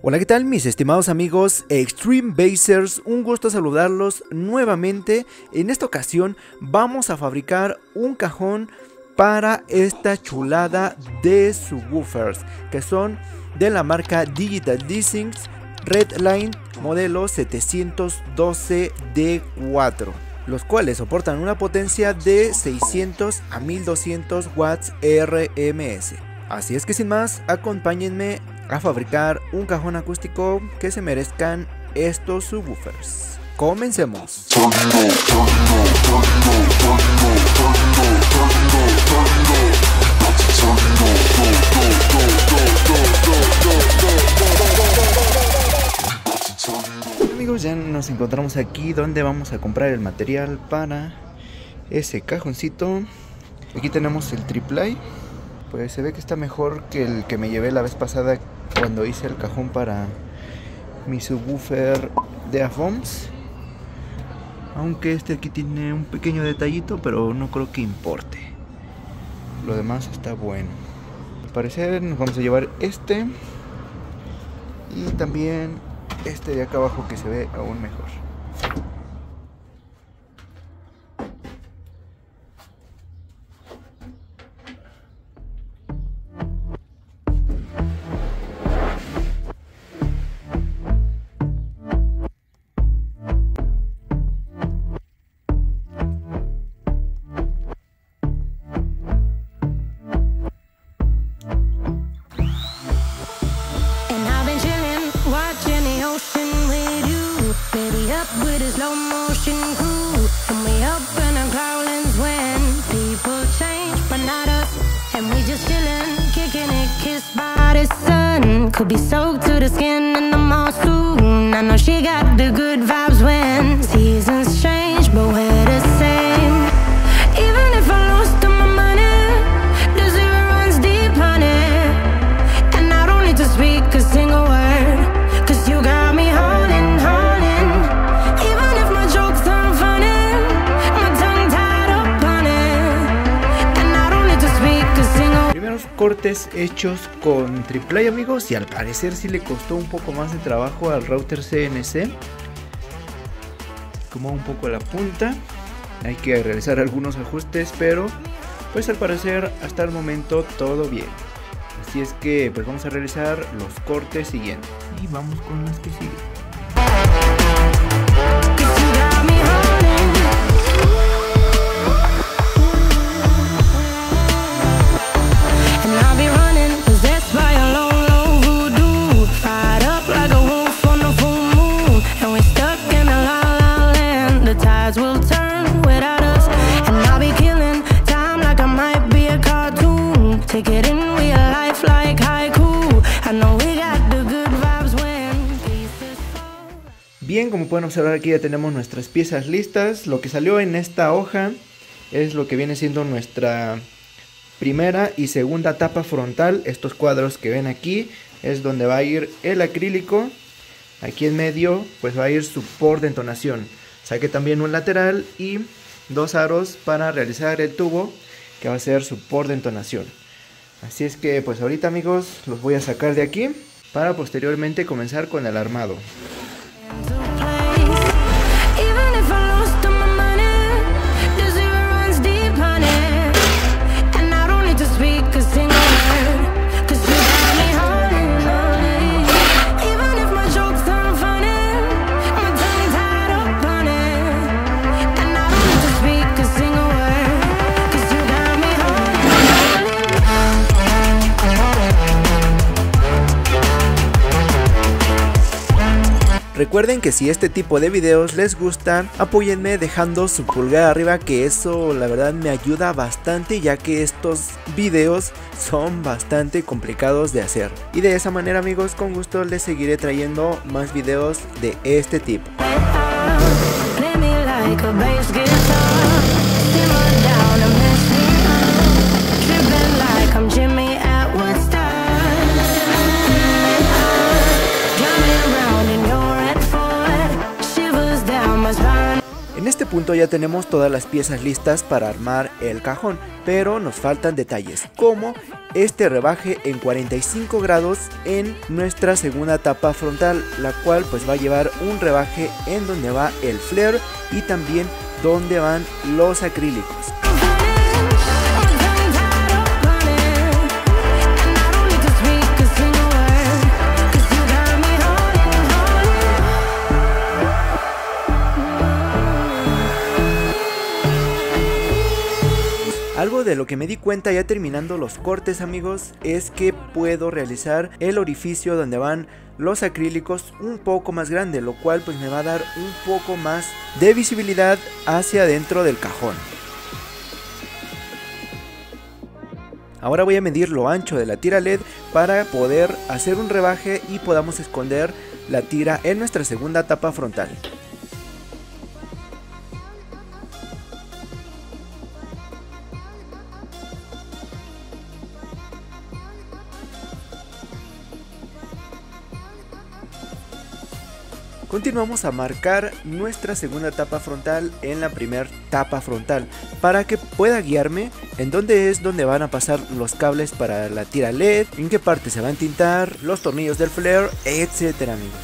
Hola, ¿qué tal mis estimados amigos Extreme Basers? Un gusto saludarlos nuevamente. En esta ocasión vamos a fabricar un cajón para esta chulada de subwoofers que son de la marca Digital Designs Redline modelo 712D4 los cuales soportan una potencia de 600 a 1200 watts RMS. Así es que sin más, acompáñenme a fabricar un cajón acústico que se merezcan estos subwoofers. Comencemos. Amigos, ya nos encontramos aquí donde vamos a comprar el material para ese cajoncito. Aquí tenemos el triple Pues se ve que está mejor que el que me llevé la vez pasada cuando hice el cajón para mi subwoofer de AFOMS. Aunque este aquí tiene un pequeño detallito, pero no creo que importe. Lo demás está bueno. Al parecer nos vamos a llevar este. Y también este de acá abajo que se ve aún mejor. Could be soaked to the skin in the mall soon. I know she got the good vibes hechos con AAA amigos y al parecer sí le costó un poco más de trabajo al router CNC. Como un poco la punta. Hay que realizar algunos ajustes, pero pues al parecer hasta el momento todo bien. Así es que pues vamos a realizar los cortes siguientes. Y vamos con las que siguen. Como pueden observar aquí ya tenemos nuestras piezas listas. Lo que salió en esta hoja es lo que viene siendo nuestra primera y segunda tapa frontal. Estos cuadros que ven aquí es donde va a ir el acrílico. Aquí en medio pues va a ir su por de entonación. Saqué también un lateral y dos aros para realizar el tubo que va a ser su por de entonación. Así es que pues ahorita amigos los voy a sacar de aquí para posteriormente comenzar con el armado. Recuerden que si este tipo de videos les gustan, apóyenme dejando su pulgar arriba que eso la verdad me ayuda bastante ya que estos videos son bastante complicados de hacer. Y de esa manera amigos con gusto les seguiré trayendo más videos de este tipo. Este punto ya tenemos todas las piezas listas para armar el cajón, pero nos faltan detalles, como este rebaje en 45 grados en nuestra segunda tapa frontal, la cual pues va a llevar un rebaje en donde va el flare y también donde van los acrílicos. Algo de lo que me di cuenta ya terminando los cortes amigos es que puedo realizar el orificio donde van los acrílicos un poco más grande, lo cual pues me va a dar un poco más de visibilidad hacia dentro del cajón. Ahora voy a medir lo ancho de la tira LED para poder hacer un rebaje y podamos esconder la tira en nuestra segunda tapa frontal. Continuamos a marcar nuestra segunda tapa frontal en la primera tapa frontal para que pueda guiarme en dónde es donde van a pasar los cables para la tira LED, en qué parte se van a tintar, los tornillos del flare, etcétera amigos.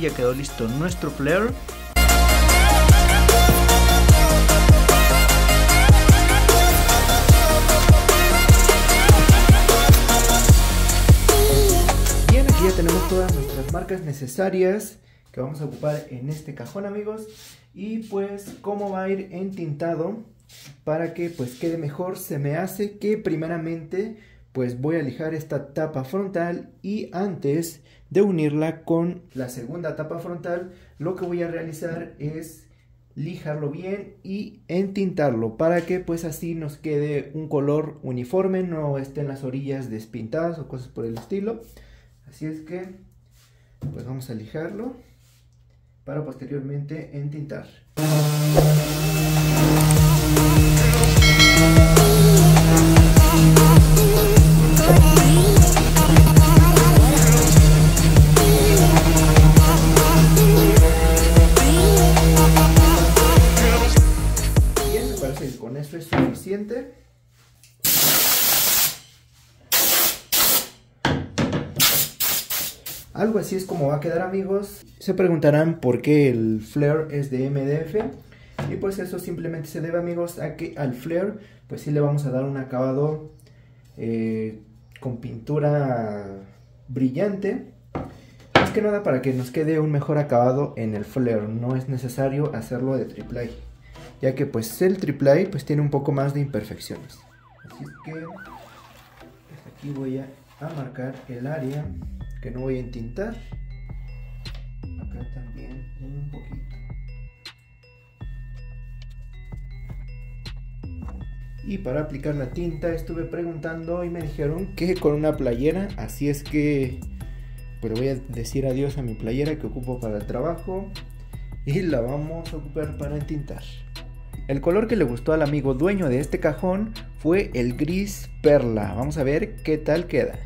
Ya quedó listo nuestro flare marcas necesarias que vamos a ocupar en este cajón amigos. Y pues cómo va a ir entintado para que pues quede mejor. Se me hace que primeramente pues voy a lijar esta tapa frontal y antes de unirla con la segunda tapa frontal lo que voy a realizar es lijarlo bien y entintarlo para que pues así nos quede un color uniforme no estén las orillas despintadas o cosas por el estilo. Así es que, pues vamos a lijarlo para posteriormente entintar. Como va a quedar amigos. Se preguntarán por qué el flare es de MDF. Y pues eso simplemente se debe amigos a que al flare pues sí le vamos a dar un acabado eh, con pintura brillante. Más que nada para que nos quede un mejor acabado en el flare. No es necesario hacerlo de triple Ya que pues el triple pues tiene un poco más de imperfecciones. Así que pues, aquí voy a marcar el área que no voy a entintar. Y para aplicar la tinta estuve preguntando y me dijeron que con una playera, así es que pues voy a decir adiós a mi playera que ocupo para el trabajo y la vamos a ocupar para entintar. El color que le gustó al amigo dueño de este cajón fue el gris perla. Vamos a ver qué tal queda.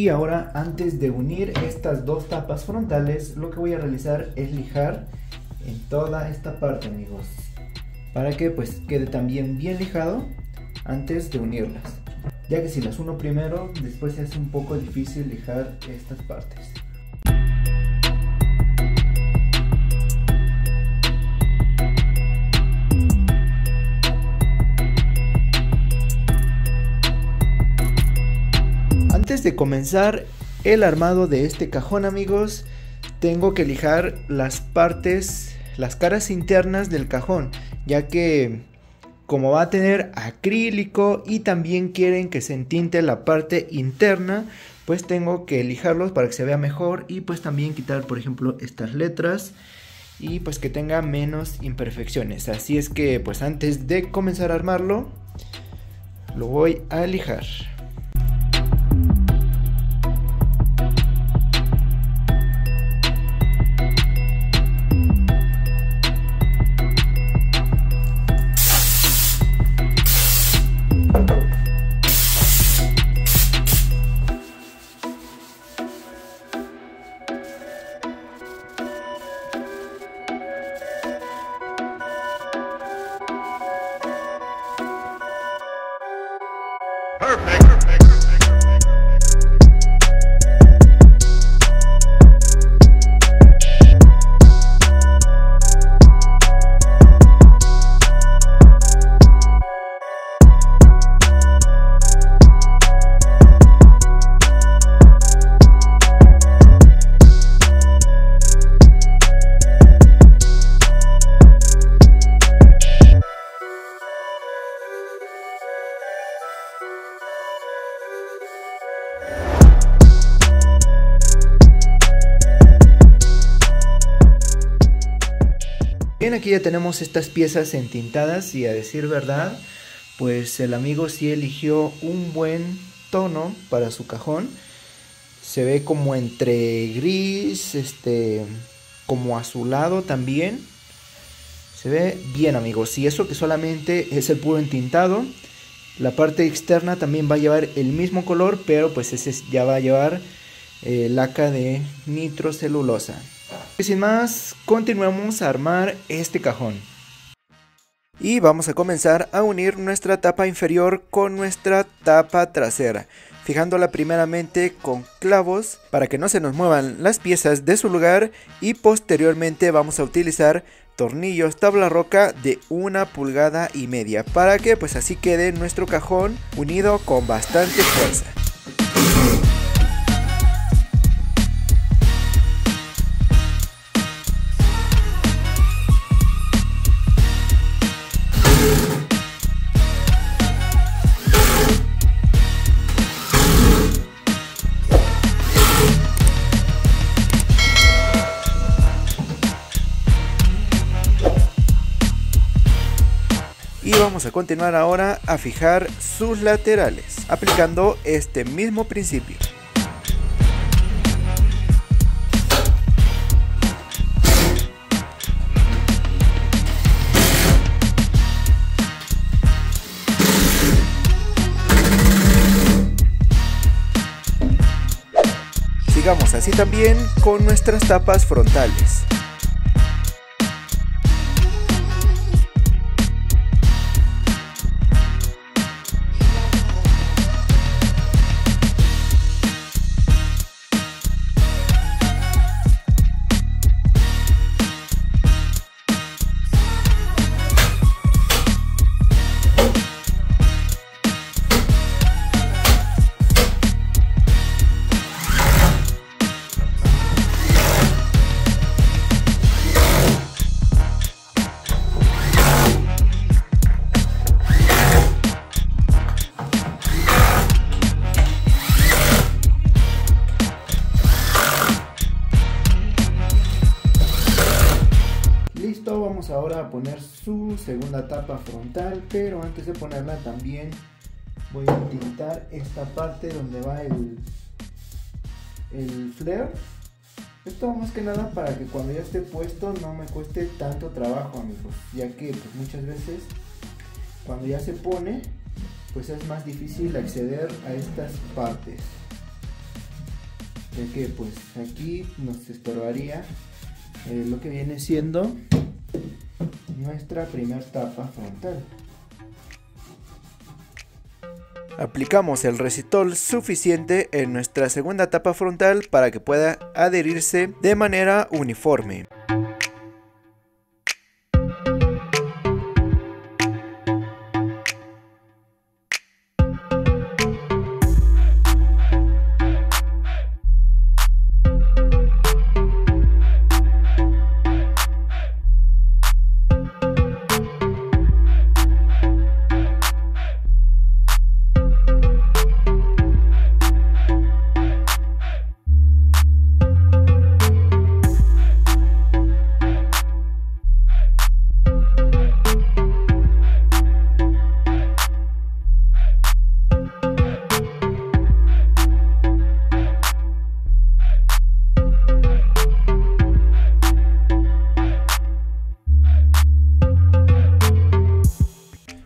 Y ahora antes de unir estas dos tapas frontales, lo que voy a realizar es lijar en toda esta parte amigos. Para que pues quede también bien lijado antes de unirlas. Ya que si las uno primero, después se hace un poco difícil lijar estas partes. Antes de comenzar el armado de este cajón amigos, tengo que lijar las partes, las caras internas del cajón, ya que como va a tener acrílico y también quieren que se entinte la parte interna, pues tengo que lijarlos para que se vea mejor y pues también quitar por ejemplo estas letras y pues que tenga menos imperfecciones. Así es que pues antes de comenzar a armarlo, lo voy a lijar. Bien, aquí ya tenemos estas piezas entintadas y a decir verdad, pues el amigo sí eligió un buen tono para su cajón. Se ve como entre gris, este, como azulado también. Se ve bien amigos, y eso que solamente es el puro entintado. La parte externa también va a llevar el mismo color, pero pues ese ya va a llevar eh, laca de nitrocelulosa. Y sin más, continuamos a armar este cajón. Y vamos a comenzar a unir nuestra tapa inferior con nuestra tapa trasera, fijándola primeramente con clavos para que no se nos muevan las piezas de su lugar y posteriormente vamos a utilizar tornillos tabla roca de una pulgada y media para que pues así quede nuestro cajón unido con bastante fuerza. Vamos a continuar ahora a fijar sus laterales aplicando este mismo principio. Sigamos así también con nuestras tapas frontales ahora a poner su segunda tapa frontal, pero antes de ponerla también voy a tintar esta parte donde va el, el flare. Esto más que nada para que cuando ya esté puesto no me cueste tanto trabajo amigos, ya que pues, muchas veces cuando ya se pone pues es más difícil acceder a estas partes ya que pues aquí nos estorbaría eh, lo que viene siendo nuestra primera tapa frontal. Aplicamos el recitol suficiente en nuestra segunda tapa frontal para que pueda adherirse de manera uniforme.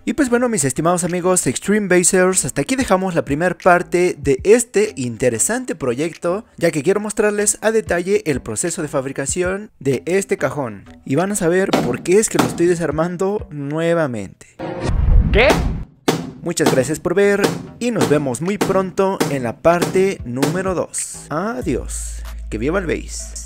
Y pues bueno, mis estimados amigos Extreme Basers, hasta aquí dejamos la primera parte de este interesante proyecto, ya que quiero mostrarles a detalle el proceso de fabricación de este cajón. Y van a saber por qué es que lo estoy desarmando nuevamente. ¿Qué? Muchas gracias por ver y nos vemos muy pronto en la parte número 2. Adiós. Que viva el base.